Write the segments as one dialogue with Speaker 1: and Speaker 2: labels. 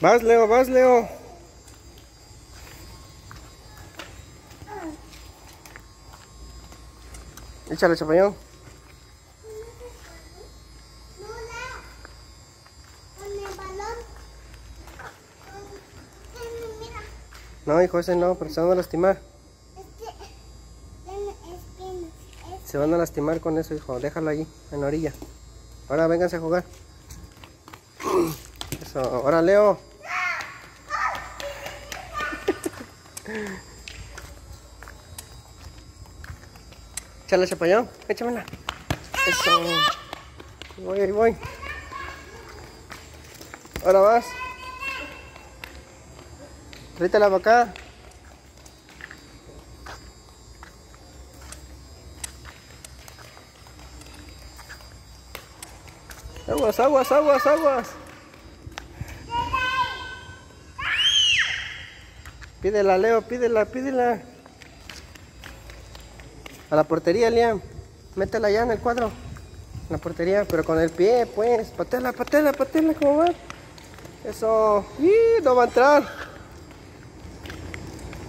Speaker 1: Vas, Leo, vas, Leo. Échale.
Speaker 2: Mira,
Speaker 1: No, hijo, ese no, porque se van a lastimar. Se van a lastimar con eso, hijo. Déjalo allí, en la orilla. Ahora vénganse a jugar. Eso, ahora Leo. Échale chapayón, échamela. Eso. Voy, ahí voy. Ahora vas. Tráetela para acá. Aguas, aguas, aguas, aguas. Pídela, Leo, pídela, pídela. A la portería, Liam. Métela allá en el cuadro. En la portería, pero con el pie, pues. Patela, patela, patela, ¿cómo va? Eso. ¡Y! No va a entrar.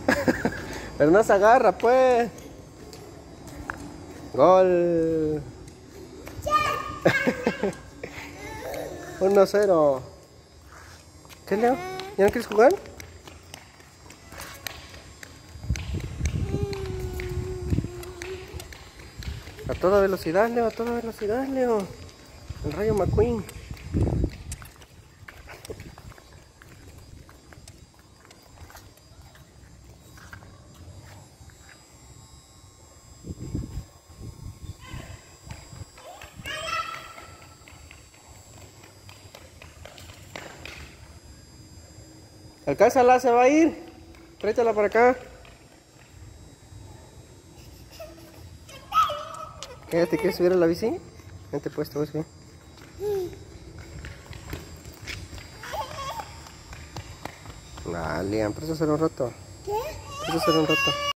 Speaker 1: pero no se agarra, pues. Gol. 1-0. ¿Qué, Leo? ¿Ya no quieres jugar? A toda velocidad, Leo, a toda velocidad, Leo. El rayo McQueen. Alcánzala, se va a ir. Tráetela para acá. ¿Te quieres subir a la bici? Vente pues, te voy a subir. Liam, por eso será un rato.
Speaker 2: ¿Qué?
Speaker 1: Por eso será un rato.